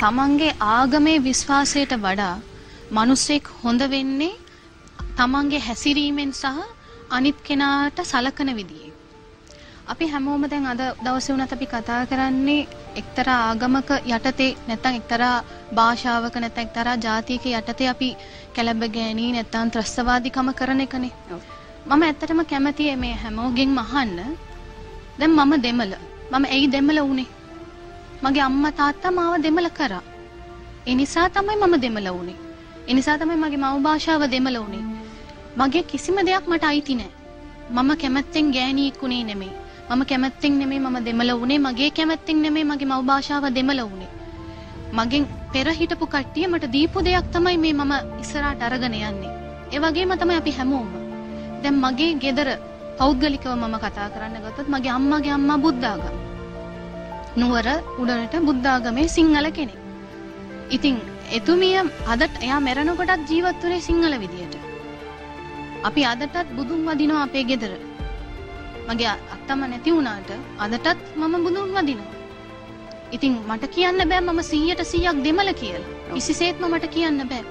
තමන්ගේ ආගමේ විශ්වාසයට වඩා මිනිස්සෙක් හොඳ වෙන්නේ තමන්ගේ හැසිරීමෙන් සහ අනිත් කෙනාට සලකන විදියෙන්. අපි හැමෝම දැන් අද දවසේ වුණත් අපි කතා කරන්නේ එක්තරා ආගමක යටතේ නැත්නම් එක්තරා භාෂාවක නැත්නම් එක්තරා ජාතියක යටතේ අපි කැළඹ ගෑනී නැත්නම් ත්‍රස්තවාදීකම කරන එකනේ. මම ඇත්තටම කැමතියි මේ හැමෝගෙන් අහන්න. දැන් මම දෙමළ. මම ඇයි දෙමළ වුනේ? මගේ අම්මා තාත්තා මාව දෙමළ කරා. ඒ නිසා තමයි මම දෙමළ වුනේ. ඒ නිසා තමයි මගේ මව් භාෂාව දෙමළ වුනේ. මගේ කිසිම දෙයක් මට අයිති නැහැ. මම කැමැත්තෙන් ගෑණියෙක් උනේ නෙමෙයි. මම කැමැත්තෙන් නෙමෙයි මම දෙමළ වුනේ. මගේ කැමැත්තෙන් නෙමෙයි මගේ මව් භාෂාව දෙමළ වුනේ. මගෙන් පෙර හිටපු කට්ටිය මට දීපු දෙයක් තමයි මේ මම ඉස්සරහට අරගෙන යන්නේ. ඒ වගේම තමයි අපි හැමෝම. දැන් මගේ ගෙදර පෞද්ගලිකව මම කතා කරන්න ගත්තොත් මගේ අම්මගේ අම්මා බුද්ධාගම. නුවර උඩරට බුද්ධාගමේ සිංහල කෙනෙක්. ඉතින් එතුමිය අදට එයා මැරෙනකොටත් ජීවත් වුණේ සිංහල විදියට. අපි අදටත් බුදුන් වදිනවා අපේ ගෙදර. මගේ අත්තම්ම නැති වුණාට අදටත් මම බුදුන් වදිනවා. ඉතින් මට කියන්න බෑ මම 100ට 100ක් දෙමළ කියලා. කිසිසේත්ම මට කියන්න බෑ.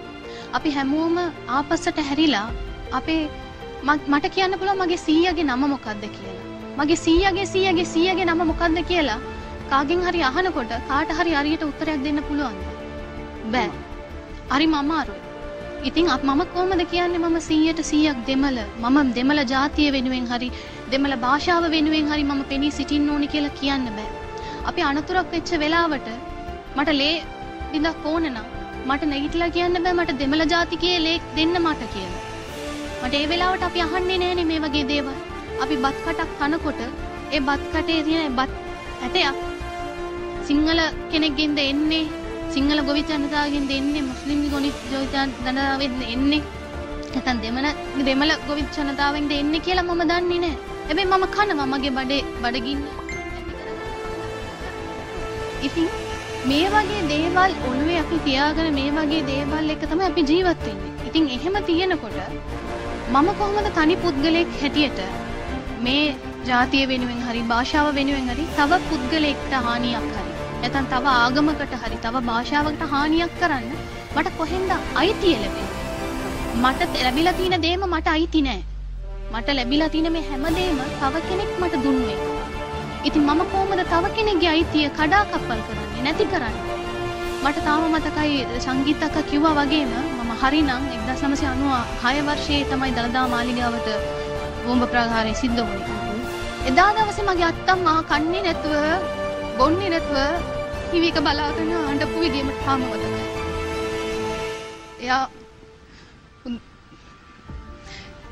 අපි හැමෝම ආපස්සට හැරිලා අපේ මට කියන්න පුළුවන් මගේ 100ගේ නම මොකක්ද කියලා. මගේ 100ගේ 100ගේ 100ගේ නම මොකක්ද කියලා කාගෙන් හරි අහනකොට කාට හරි හරියට උත්තරයක් දෙන්න පුළුවන්ද? බෑ. හරිම අමාරුයි. ඉතින් අප මම කොහොමද කියන්නේ මම 100ට 100ක් දෙමළ මම දෙමළ ජාතිය වෙනුවෙන් හරි දෙමළ භාෂාව වෙනුවෙන් හරි මම පෙනී සිටින්න ඕනි කියලා කියන්න බෑ. අපි අනතුරක් වෙච්ච වෙලාවට මට ලේ බිඳක් ඕන නම් මට නැගිටලා කියන්න බෑ මට දෙමළ ජාතිකයේ ලේ දෙන්න මට කියලා. මට ඒ වෙලාවට අපි අහන්නේ නෑනේ මේ වගේ දේවල්. අපි බත් කටක් කනකොට ඒ බත් කටේ තියෙන බත් ඇටයක් සිංහල කෙනෙක්ගෙන්ද එන්නේ සිංහල ගොවි ජනතාවගෙන් දෙන්නේ මුස්ලිම් ගොනි ජනතාවෙන් එන්නේ නැත්නම් දෙමළ දෙමළ ගොවි ජනතාවෙන් දෙන්නේ කියලා මම දන්නේ නැහැ. හැබැයි මම කනවා මගේ බඩේ බඩගින්න. ඉතින් මේ වගේ දේවල් ඔළුවේ අපි තියාගෙන මේ වගේ දේවල් එක තමයි අපි ජීවත් වෙන්නේ. ඉතින් එහෙම තියෙනකොට මම කොහොමද තනි පුද්ගලයෙක් හැටියට මේ ජාතිය වෙනුවෙන් හරි භාෂාව වෙනුවෙන් හරි තව පුද්ගලයෙක්ට හානියක් හරි නැත්නම් තව ආගමකට හරි තව භාෂාවකට හානියක් කරන්න මට කොහෙන්ද අයිතිය ලැබෙන්නේ? මට ලැබිලා තියෙන දේම මට අයිති නෑ. මට ලැබිලා තියෙන මේ හැමදේම තව කෙනෙක් මට දුන්නු එක. ඉතින් මම කොහොමද තව කෙනෙක්ගේ අයිතිය කඩාකප්පල් කරන්නේ නැති කරන්නේ? මට තාම මතකයි සංගීත අක්කා කිව්වා වගේම මම හරිනම් 1996 වර්ෂයේ තමයි දලදා මාලිගාවට බෝම්බ ප්‍රහාරය සිද්ධ වුණේ. එදා දවසේ මගේ අත්තම්මා කන්නේ නැතුව බොන්නේ නැතුව ටීවී එක බලාගෙන අඬපු විදිය මට තාම මතකයි. එයා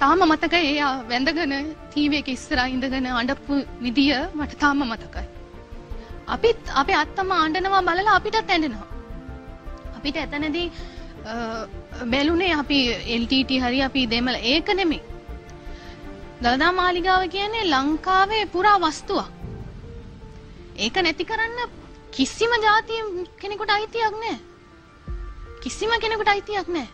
තාම මතකයි එයා වැඳගෙන ටීවී එක ඉස්සරහා ඉඳගෙන අඬපු විදිය මට තාම මතකයි. අපිත් අපේ අත්තම්මා අඬනවා බලලා අපිටත් ඇඬෙනවා. අපිට එතනදී බැලුනේ අපි LTT හරි අපි දෙමළ ඒක නෙමෙයි. දළදා මාලිගාව කියන්නේ ලංකාවේ පුරා වස්තුවක්. ඒක නැති කරන්න කිසිම ජාතිය කෙනෙකුට අයිතියක් නැහැ. කිසිම කෙනෙකුට අයිතියක් නැහැ.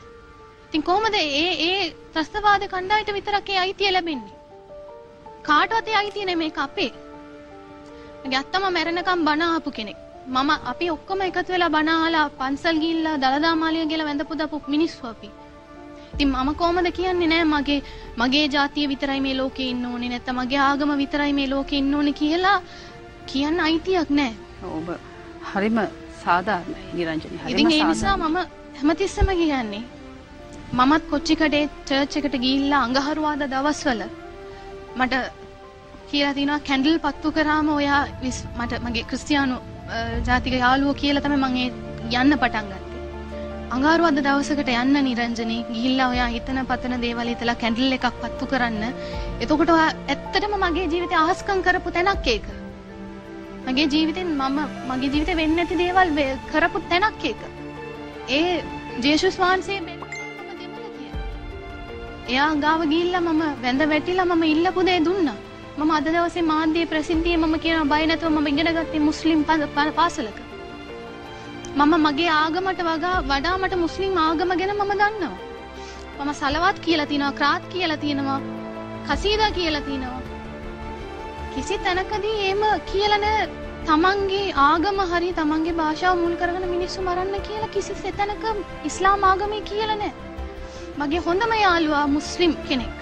ඉතින් කොහොමද ඒ ඒ ත්‍රස්තවාද කණ්ඩායමට විතරක් ඒ අයිතිය ලැබෙන්නේ? කාටවත් ඒ අයිතිය නෙමෙයි මේක අපේ. මගේ අත්තම මැරෙනකම් බණ ආපු කෙනෙක්. මම අපි ඔක්කොම එකතු වෙලා බණ අහලා පන්සල් ගිහිල්ලා දලදා මාලිය කියලා වැඳපු දපු මිනිස්සු අපි. ඉතින් මම කොහොමද කියන්නේ නෑ මගේ මගේ ජාතිය විතරයි මේ ලෝකේ ඉන්න ඕනේ නැත්නම් මගේ ආගම විතරයි මේ ලෝකේ ඉන්න ඕනේ කියලා කියන්න අයිතියක් නෑ. ඔබ හරිම සාධාරණයි නිරංජනි හරිම ඉතින් ඒ නිසා මම හැමතිස්සෙම කියන්නේ මමත් කොච්චිකඩේ චර්ච් එකට ගිහිල්ලා අඟහරුවාදා දවස්වල මට කියලා තිනවා කැන්ඩල් පත්තු කරාම ඔයා මට මගේ ක්‍රිස්තියානු ජාතික යාළුවෝ කියලා තමයි මම යන්න පටන් ගත්තේ. අඟහරුවාද දවසකට යන්න නිරංජනී ගිහිල්ලා ඔයා හිතන පතන දේවල් හිතලා කැන්ඩල් එකක් පත්තු කරන්න. එතකොට ඔයා ඇත්තටම මගේ ජීවිතේ අහස්කම් කරපු තැනක් ඒක. මගේ ජීවිතෙන් මම මගේ ජීවිතේ වෙන්නේ නැති දේවල් කරපු තැනක් ඒක. ඒ ජේසුස් වහන්සේ එයා ගාව ගිහිල්ලා මම වැඳ වැටිලා මම ඉල්ලපු දේ දුන්නා. මම අද දවසේ මාධ්‍ය ප්‍රසිද්ධියේ මම කියන බය නැතුව මම ඉගෙන ගත්තේ මුස්ලිම් පාසලක. මම මගේ ආගමට වගා වඩා මට මුස්ලිම් ආගම ගැන මම දන්නවා. මම සලවත් කියලා තිනවා, ක්‍රාත් කියලා තිනවා, කසීදා කියලා තිනවා. කිසි තැනකදී එහෙම කියලා නෑ තමන්ගේ ආගම හරි තමන්ගේ භාෂාව මුල් කරගෙන මිනිස්සු මරන්න කියලා කිසි සෙතනක ඉස්ලාම් ආගමේ කියලා නෑ. මගේ හොඳම යාළුවා මුස්ලිම් කෙනෙක්.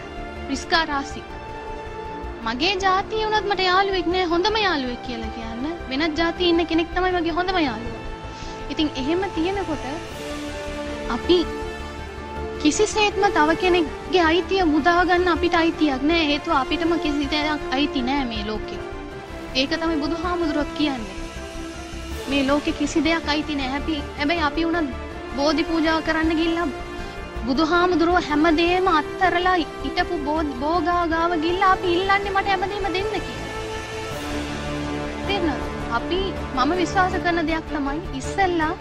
රිස්කා රාසි. මගේ ජාතිය වුණත් මට යාළුවෙක් නෑ හොඳම යාළුවෙක් කියලා කියන්න. වෙනත් ජාතියේ ඉන්න කෙනෙක් තමයි මගේ හොඳම යාළුවා. ඉතින් එහෙම තියෙනකොට අපි කිසිසේත්ම තව කෙනෙක්ගේ අයිතිය මුදාගන්න අපිට අයිතියක් නෑ හේතුව අපිටම කිසි දෙයක් අයිති නෑ මේ ලෝකෙ. ඒක තමයි බුදුහාමුදුරුවොත් කියන්නේ. මේ ලෝකෙ කිසි දෙයක් අයිති නෑ හැපි හැබැයි අපි උනත් බෝධි පූජා කරන්න ගිල්ලා බුදුහාමුදුරුව හැමදේම අත්තරලා හිටපු බෝගා ගාව ගිල්ලා අපි ඉල්ලන්නේ මට හැමදේම දෙන්න කියලා. තේරෙනවද? අපි මම විශ්වාස කරන දෙයක් තමයි ඉස්සෙල්ලා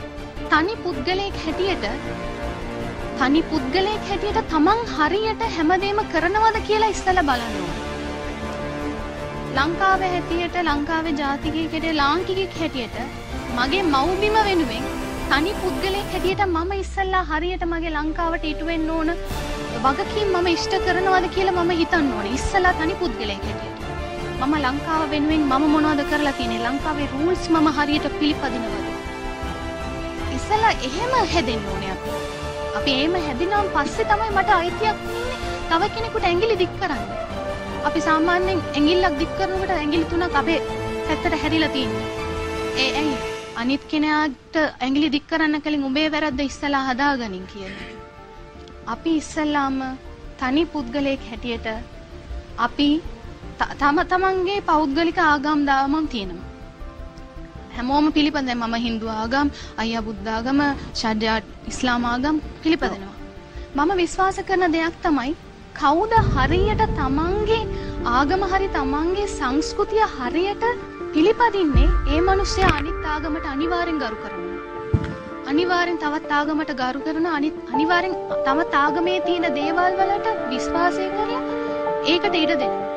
තනි පුද්ගලයෙක් හැටියට තනි පුද්ගලයෙක් හැටියට තමන් හරියට හැමදේම කරනවද කියලා ඉස්සෙල්ලා බලන්න ඕනේ. ලංකාවේ හැටියට ලංකාවේ ජාතිකයෙකුට ලාංකිකයෙක් හැටියට මගේ මව්බිම වෙනුවෙන් තනි පුද්ගලයෙක් හැටියට මම ඉස්සල්ලා හරියට මගේ ලංකාවට ඉටු වෙන්න ඕන වගකීම් මම ඉෂ්ට කරනවද කියලා මම හිතන්න ඕනේ. ඉස්සලා තනි පුද්ගලයෙක් හැටියට. මම ලංකාව වෙනුවෙන් මම මොනවද කරලා තියෙන්නේ? ලංකාවේ රූල්ස් මම හරියට පිළිපදිනවද? ඉස්සලා එහෙම හැදෙන්න ඕනේ අපි අපි එහෙම හැදිනම් පස්සේ තමයි මට අයිතියක් ඉන්නේ තව කෙනෙකුට ඇඟිලි දික් කරන්න අපි සාමාන්‍යයෙන් ඇඟිල්ලක් දික් කරනකොට ඇඟිලි තුනක් අපේ පැත්තට හැරිලා තියෙන්නේ ඒ ඇයි අනිත් කෙනාට ඇඟිලි දික් කරන්න කලින් උඹේ වැරද්ද ඉස්සලා හදාගනින් කියලා. අපි ඉස්සල්ලාම තනි පුද්ගලයෙක් හැටියට අපි තම තමන්ගේ පෞද්ගලික ආගම් දාමම් තියෙනවා. හැමෝම පිළිපදයි මම හින්දු ආගම් අයියා බුද්ධ ආගම ෂඩ්යා ඉස්ලාම් ආගම් පිළිපදනවා. මම විශ්වාස කරන දෙයක් තමයි කවුද හරියට තමන්ගේ ආගම හරි තමන්ගේ සංස්කෘතිය හරියට පිළිපදින්නේ ඒ මනුස්සයා අනිත් ආගමට අනිවාර්යෙන් ගරු කරනවා. අනිවාර්යෙන් තවත් ආගමට ගරු කරන අනිත් අනිවාර්යෙන් තවත් ආගමේ තියෙන දේවල් වලට විශ්වාසය කරලා ඒකට ඉඩ දෙනවා.